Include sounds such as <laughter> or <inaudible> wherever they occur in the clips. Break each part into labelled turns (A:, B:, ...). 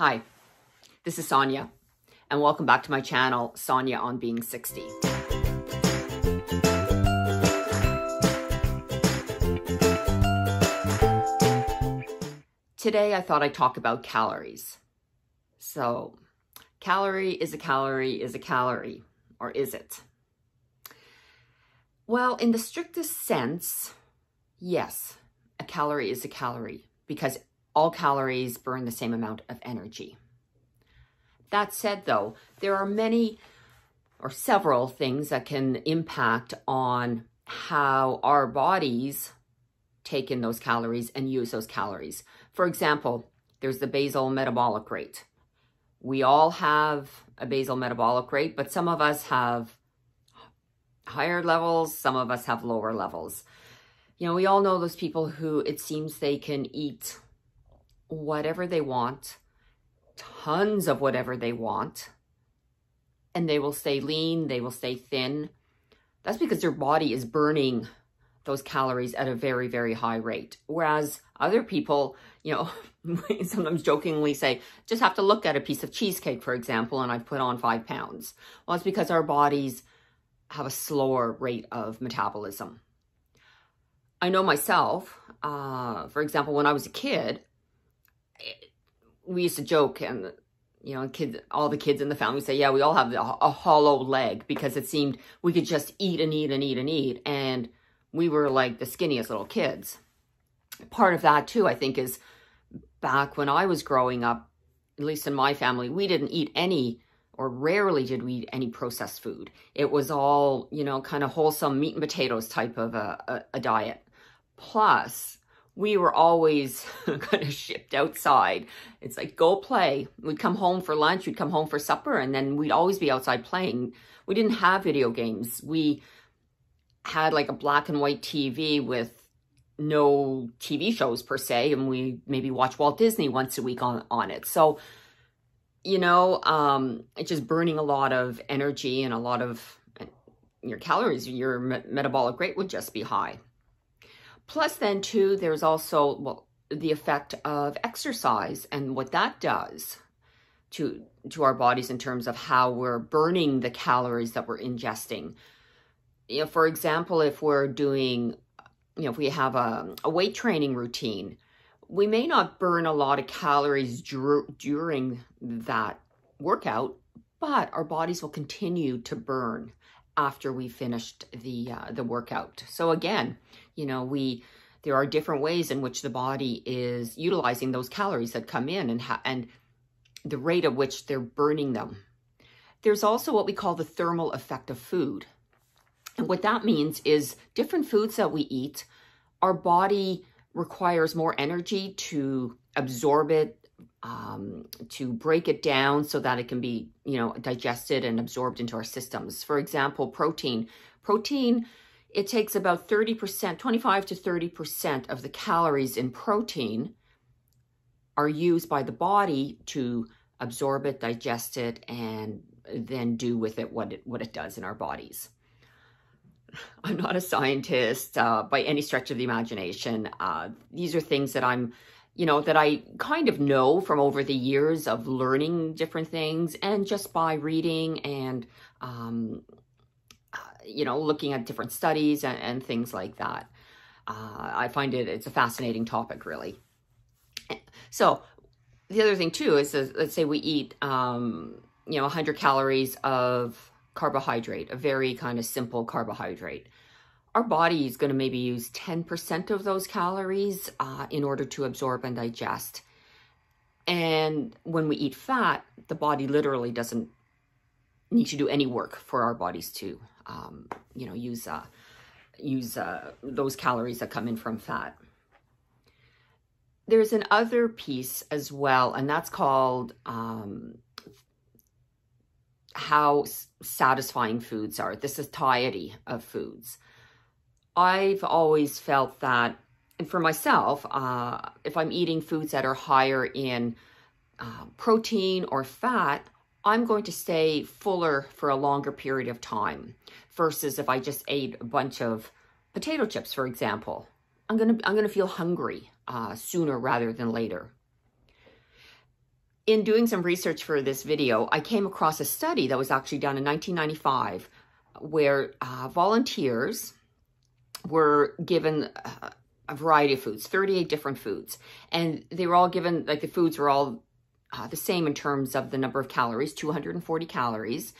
A: Hi, this is Sonja, and welcome back to my channel, Sonja on Being 60. Today, I thought I'd talk about calories. So, calorie is a calorie is a calorie, or is it? Well, in the strictest sense, yes, a calorie is a calorie because all calories burn the same amount of energy. That said, though, there are many or several things that can impact on how our bodies take in those calories and use those calories. For example, there's the basal metabolic rate. We all have a basal metabolic rate, but some of us have higher levels, some of us have lower levels. You know, we all know those people who it seems they can eat whatever they want, tons of whatever they want, and they will stay lean, they will stay thin. That's because their body is burning those calories at a very, very high rate. Whereas other people, you know, <laughs> sometimes jokingly say, just have to look at a piece of cheesecake, for example, and I've put on five pounds. Well, it's because our bodies have a slower rate of metabolism. I know myself, uh, for example, when I was a kid, we used to joke and you know, kids, all the kids in the family say, yeah, we all have a, a, hollow leg because it seemed we could just eat and eat and eat and eat. And we were like the skinniest little kids. Part of that too, I think, is back when I was growing up, at least in my family, we didn't eat any or rarely did we eat any processed food. It was all, you know, kind of wholesome meat and potatoes type of a, a, a diet. Plus, we were always <laughs> kind of shipped outside. It's like, go play. We'd come home for lunch, we'd come home for supper, and then we'd always be outside playing. We didn't have video games. We had like a black and white TV with no TV shows per se, and we maybe watch Walt Disney once a week on, on it. So, you know, um, it's just burning a lot of energy and a lot of your calories, your me metabolic rate would just be high. Plus then too, there's also well, the effect of exercise and what that does to, to our bodies in terms of how we're burning the calories that we're ingesting. You know, for example, if we're doing, you know, if we have a, a weight training routine, we may not burn a lot of calories dur during that workout, but our bodies will continue to burn after we finished the uh, the workout. So again, you know, we there are different ways in which the body is utilizing those calories that come in and and the rate at which they're burning them. There's also what we call the thermal effect of food. And what that means is different foods that we eat, our body requires more energy to absorb it, um, to break it down so that it can be, you know, digested and absorbed into our systems. For example, protein. Protein, it takes about 30%, 25 to 30% of the calories in protein are used by the body to absorb it, digest it, and then do with it what it, what it does in our bodies. <laughs> I'm not a scientist uh, by any stretch of the imagination. Uh, these are things that I'm you know, that I kind of know from over the years of learning different things and just by reading and, um, you know, looking at different studies and, and things like that. Uh, I find it, it's a fascinating topic, really. So the other thing too is, let's say we eat, um, you know, 100 calories of carbohydrate, a very kind of simple carbohydrate our body is going to maybe use 10% of those calories uh, in order to absorb and digest. And when we eat fat, the body literally doesn't need to do any work for our bodies to, um, you know, use uh, use uh, those calories that come in from fat. There's an other piece as well, and that's called um, how satisfying foods are. The satiety of foods. I've always felt that, and for myself, uh, if I'm eating foods that are higher in uh, protein or fat, I'm going to stay fuller for a longer period of time versus if I just ate a bunch of potato chips, for example. I'm gonna I'm gonna feel hungry uh, sooner rather than later. in doing some research for this video, I came across a study that was actually done in 1995 where uh, volunteers were given uh, a variety of foods, 38 different foods. And they were all given, like the foods were all uh, the same in terms of the number of calories, 240 calories.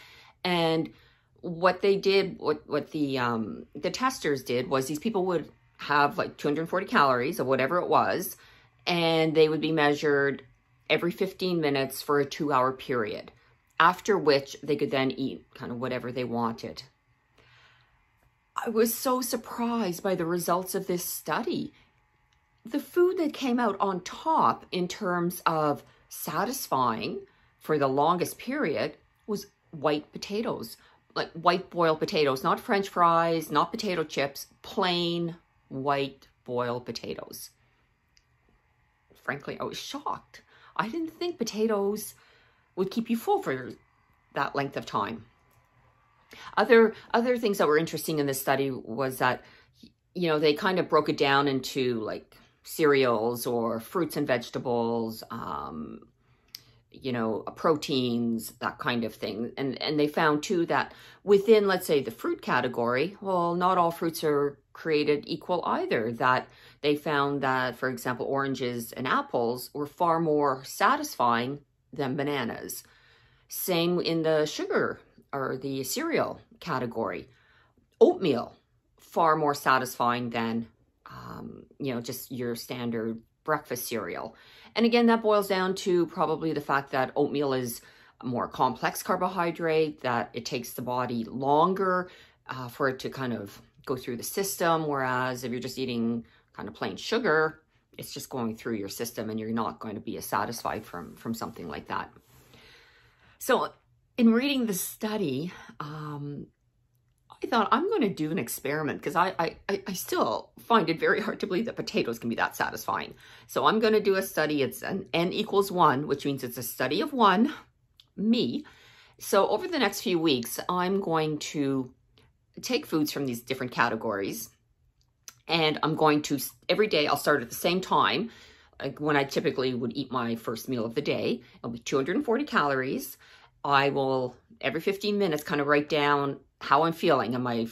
A: And what they did, what, what the, um, the testers did was these people would have like 240 calories of whatever it was, and they would be measured every 15 minutes for a two hour period, after which they could then eat kind of whatever they wanted. I was so surprised by the results of this study. The food that came out on top in terms of satisfying for the longest period was white potatoes, like white boiled potatoes, not french fries, not potato chips, plain white boiled potatoes. Frankly, I was shocked. I didn't think potatoes would keep you full for that length of time. Other other things that were interesting in this study was that you know they kind of broke it down into like cereals or fruits and vegetables, um, you know, proteins, that kind of thing. And and they found too that within, let's say, the fruit category, well, not all fruits are created equal either. That they found that, for example, oranges and apples were far more satisfying than bananas. Same in the sugar or the cereal category. Oatmeal, far more satisfying than, um, you know, just your standard breakfast cereal. And again, that boils down to probably the fact that oatmeal is a more complex carbohydrate, that it takes the body longer uh, for it to kind of go through the system. Whereas if you're just eating kind of plain sugar, it's just going through your system and you're not going to be as satisfied from, from something like that. So in reading the study, um, I thought I'm going to do an experiment because I, I, I still find it very hard to believe that potatoes can be that satisfying. So I'm going to do a study. It's an N equals one, which means it's a study of one, me. So over the next few weeks, I'm going to take foods from these different categories and I'm going to, every day I'll start at the same time, like when I typically would eat my first meal of the day. It'll be 240 calories. I will every 15 minutes kind of write down how I'm feeling. Am I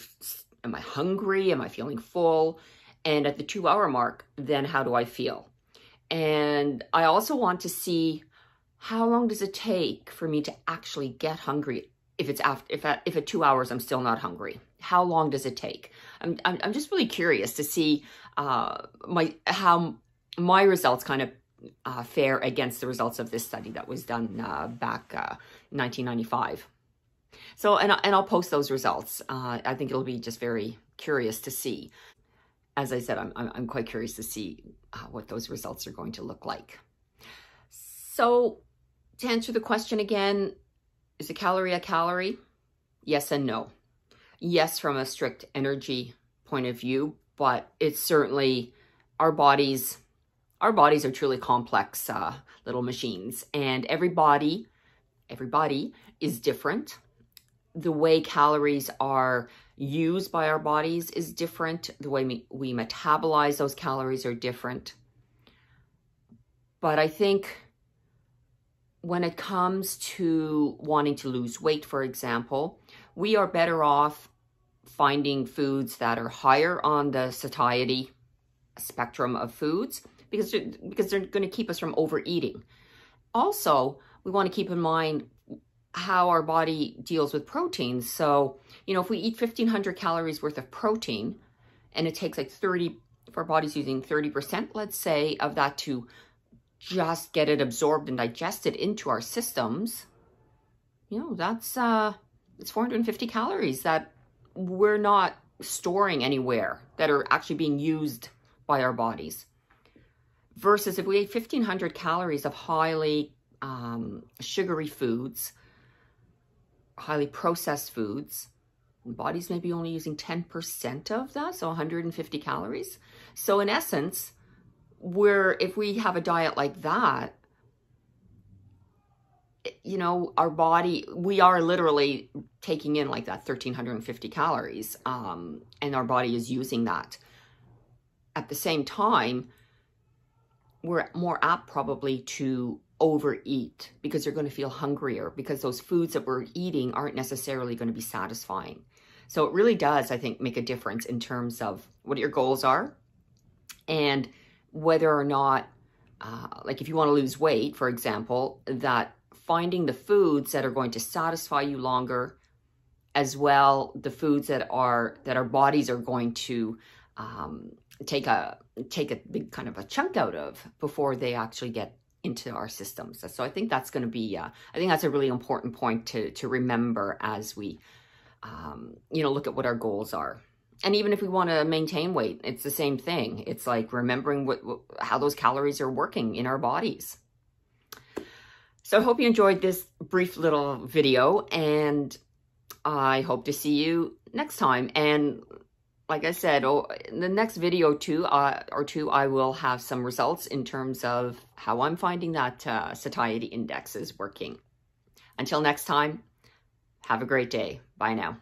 A: am I hungry? Am I feeling full? And at the 2 hour mark, then how do I feel? And I also want to see how long does it take for me to actually get hungry if it's after if at, if at 2 hours I'm still not hungry. How long does it take? I'm I'm, I'm just really curious to see uh my how my results kind of uh, fare against the results of this study that was done uh, back uh, 1995. So, and, and I'll post those results. Uh, I think it'll be just very curious to see. As I said, I'm, I'm quite curious to see uh, what those results are going to look like. So, to answer the question again, is a calorie a calorie? Yes and no. Yes, from a strict energy point of view, but it's certainly our bodies our bodies are truly complex uh, little machines and every body, every body is different. The way calories are used by our bodies is different. The way we, metabolize those calories are different. But I think when it comes to wanting to lose weight, for example, we are better off finding foods that are higher on the satiety spectrum of foods because because they're going to keep us from overeating. Also, we want to keep in mind how our body deals with proteins. So, you know, if we eat 1500 calories worth of protein and it takes like 30, if our body's using 30%, let's say, of that to just get it absorbed and digested into our systems, you know, that's, uh, it's 450 calories that we're not storing anywhere that are actually being used by our bodies versus if we ate 1500 calories of highly um, sugary foods, highly processed foods, bodies may be only using 10% of that, so 150 calories. So in essence, we're, if we have a diet like that, you know, our body, we are literally taking in like that 1350 calories, um, and our body is using that. At the same time, we're more apt probably to overeat because you're going to feel hungrier because those foods that we're eating aren't necessarily going to be satisfying. So it really does, I think, make a difference in terms of what your goals are and whether or not, uh, like if you want to lose weight, for example, that finding the foods that are going to satisfy you longer, as well the foods that are that our bodies are going to um, take a take a big kind of a chunk out of before they actually get into our systems. So I think that's going to be, uh, I think that's a really important point to, to remember as we, um, you know, look at what our goals are. And even if we want to maintain weight, it's the same thing. It's like remembering what, what how those calories are working in our bodies. So I hope you enjoyed this brief little video and I hope to see you next time. And like I said, oh, in the next video too, uh, or two, I will have some results in terms of how I'm finding that uh, satiety index is working. Until next time, have a great day. Bye now.